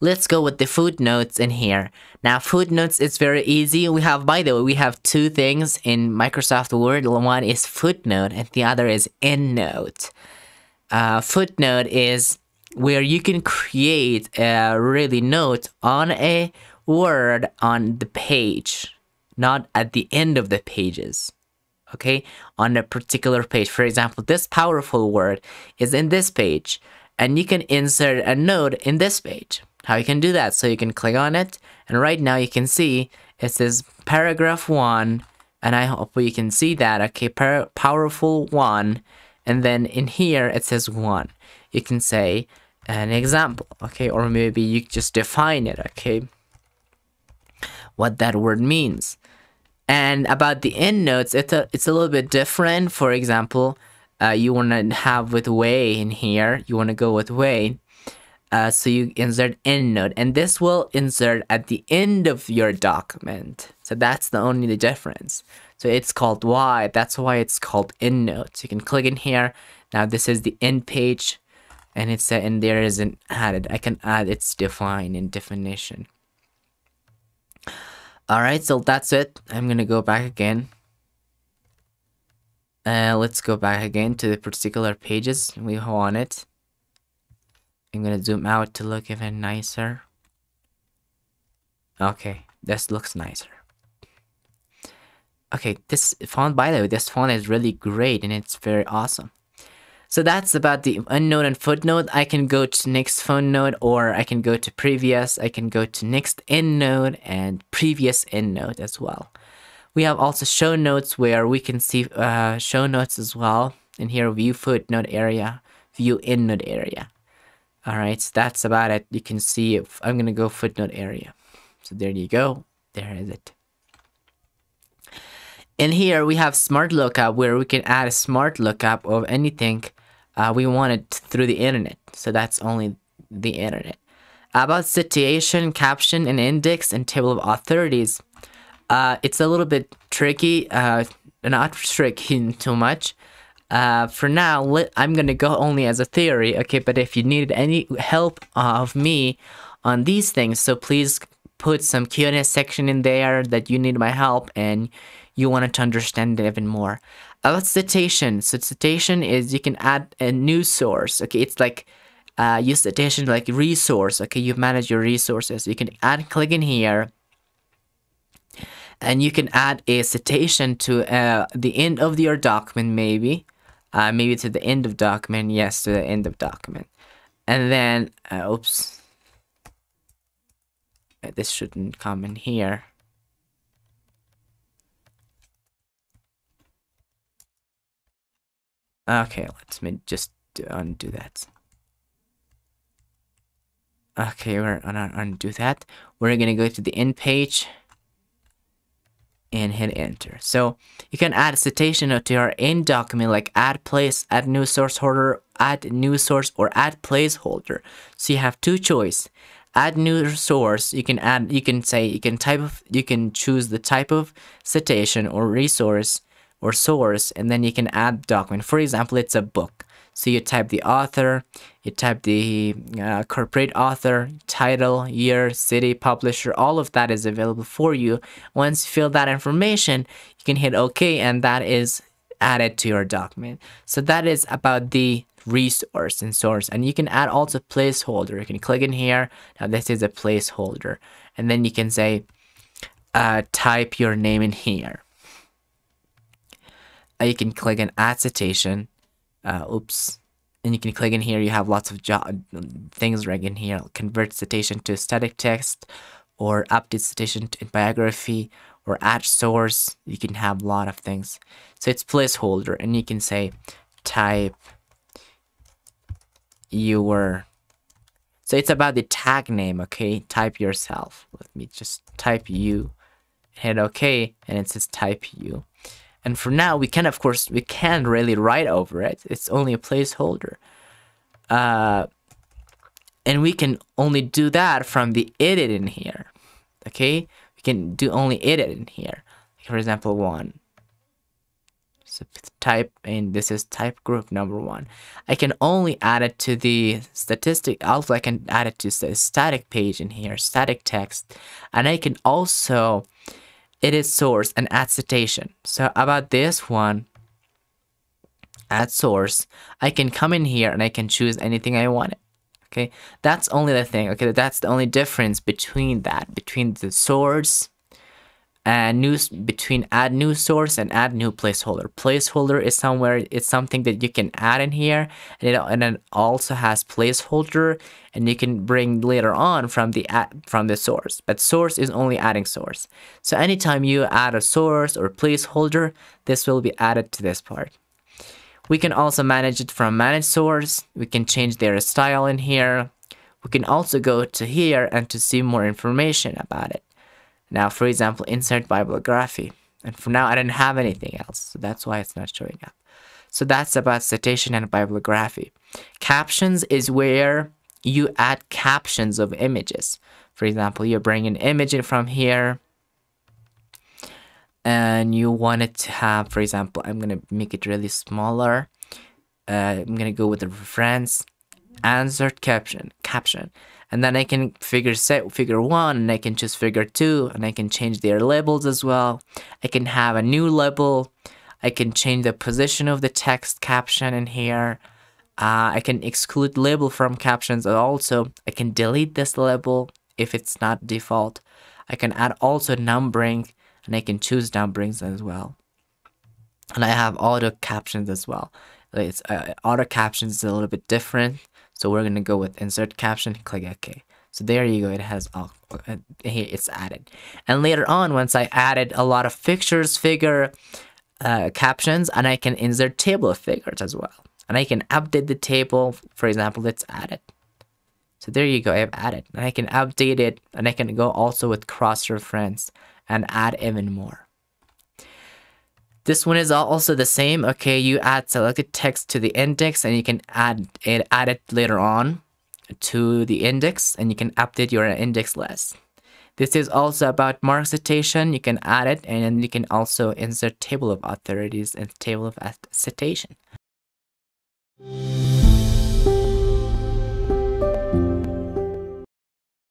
let's go with the footnotes in here. Now, footnotes is very easy. We have, by the way, we have two things in Microsoft Word. One is footnote and the other is endnote. Uh, footnote is where you can create a really note on a word on the page, not at the end of the pages. Okay, on a particular page. For example, this powerful word is in this page, and you can insert a node in this page. How you can do that? So you can click on it, and right now you can see it says paragraph one, and I hope you can see that. Okay, powerful one, and then in here it says one. You can say an example, okay, or maybe you just define it, okay, what that word means. And about the endnotes, it's a, it's a little bit different. For example, uh, you want to have with way in here, you want to go with way. Uh, so you insert endnote, and this will insert at the end of your document. So that's the only difference. So it's called Y. That's why it's called endnote. So you can click in here. Now this is the end page and it's uh, and there isn't added I can add its define in definition alright so that's it I'm gonna go back again uh, let's go back again to the particular pages we want it I'm gonna zoom out to look even nicer okay this looks nicer okay this font by the way this font is really great and it's very awesome so that's about the endnote and footnote. I can go to next footnote or I can go to previous. I can go to next endnote and previous endnote as well. We have also show notes where we can see uh, show notes as well. In here, view footnote area, view in endnote area. All right, so that's about it. You can see if I'm going to go footnote area. So there you go. There is it. And here, we have smart lookup where we can add a smart lookup of anything uh, we want it through the internet. So that's only the internet. About citation, caption, and index and table of authorities, uh, it's a little bit tricky, uh, not tricky too much. Uh, for now, I'm gonna go only as a theory, okay? But if you needed any help of me on these things, so please put some Q&A section in there that you need my help and you wanted to understand it even more. About citation, so citation is you can add a new source. Okay, it's like uh, use citation like resource. Okay, you manage your resources. You can add click in here, and you can add a citation to uh, the end of your document, maybe, uh, maybe to the end of document. Yes, to the end of document, and then uh, oops, this shouldn't come in here. Okay, let's me just undo that. Okay, we're gonna undo that. We're gonna go to the end page and hit enter. So you can add citation to your end document like add place, add new source holder, add new source, or add placeholder. So you have two choice. Add new source. You can add. You can say you can type of. You can choose the type of citation or resource or source and then you can add document. For example, it's a book. So you type the author, you type the uh, corporate author, title, year, city, publisher, all of that is available for you. Once you fill that information, you can hit OK and that is added to your document. So that is about the resource and source. And you can add also placeholder. You can click in here. Now this is a placeholder. And then you can say, uh, type your name in here. Uh, you can click on add citation uh, oops. And you can click in here. You have lots of things right in here. Convert citation to static text or update citation to bibliography or add source. You can have a lot of things. So it's placeholder and you can say type your so it's about the tag name okay? Type yourself. Let me just type you. Hit ok and it says type you and for now, we can, of course, we can't really write over it. It's only a placeholder. Uh, and we can only do that from the edit in here. Okay? We can do only edit in here. For example, one. So type and this is type group number one. I can only add it to the statistic. Also, I can add it to the static page in here, static text, and I can also edit source and add citation. So about this one, add source, I can come in here and I can choose anything I want. Okay, that's only the thing. Okay, that's the only difference between that, between the source and news between add new source and add new placeholder. Placeholder is somewhere it's something that you can add in here, and it and it also has placeholder, and you can bring later on from the add, from the source. But source is only adding source. So anytime you add a source or placeholder, this will be added to this part. We can also manage it from manage source. We can change their style in here. We can also go to here and to see more information about it. Now, for example, insert bibliography. And for now, I didn't have anything else, so that's why it's not showing up. So that's about citation and bibliography. Captions is where you add captions of images. For example, you bring an image in from here, and you want it to have, for example, I'm going to make it really smaller. Uh, I'm going to go with the reference, insert caption, caption and then I can figure set figure one and I can choose figure two and I can change their labels as well. I can have a new label. I can change the position of the text caption in here. Uh, I can exclude label from captions also I can delete this label if it's not default. I can add also numbering and I can choose numberings as well. And I have auto captions as well. It's uh, auto captions is a little bit different. So we're gonna go with insert caption, click OK. So there you go, it has all, uh, it's added. And later on, once I added a lot of pictures, figure, uh, captions, and I can insert table of figures as well. And I can update the table, for example, let's add it. So there you go, I've added. And I can update it, and I can go also with cross-reference and add even more. This one is also the same. Okay, you add selected text to the index and you can add it, add it later on to the index and you can update your index list. This is also about mark citation. You can add it and you can also insert table of authorities and table of citation.